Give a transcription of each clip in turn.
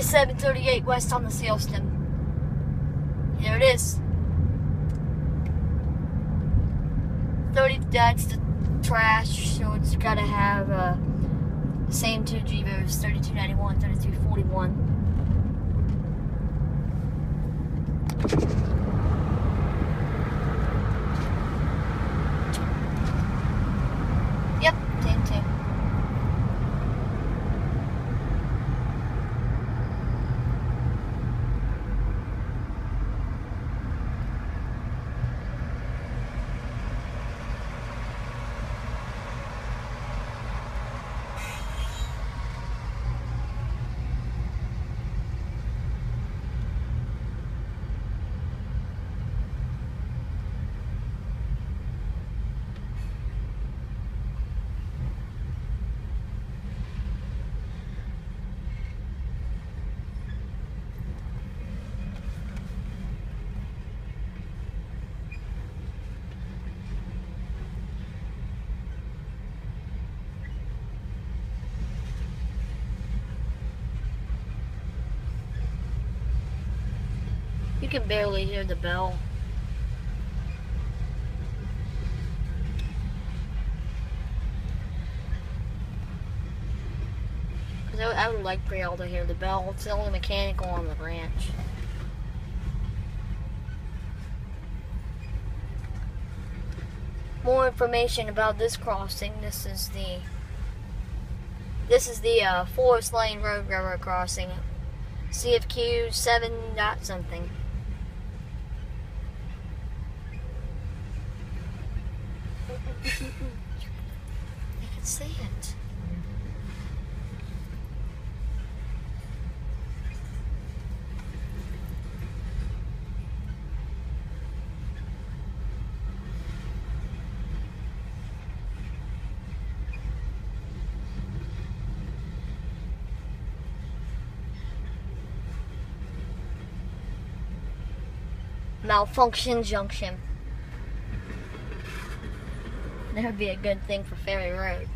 2738 west on the Sealston. Here it is. 30, that's the trash, so it's gotta have uh, the same two Gevos 3291, 3241. Yep, same two. You can barely hear the bell. Cause I, I would like for y'all to hear the bell. It's the only mechanical on the ranch. More information about this crossing. This is the this is the uh, Forest Lane Road crossing. CFQ seven dot something. You can see it. Malfunction junction. That would be a good thing for Ferry Road.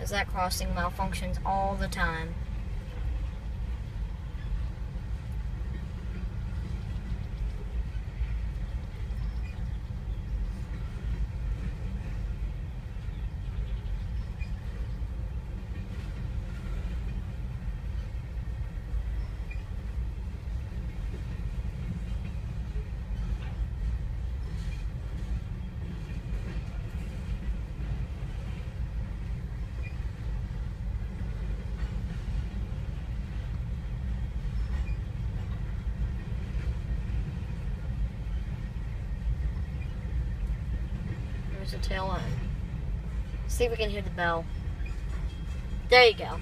As that crossing malfunctions all the time. There's tail end. See if we can hear the bell. There you go.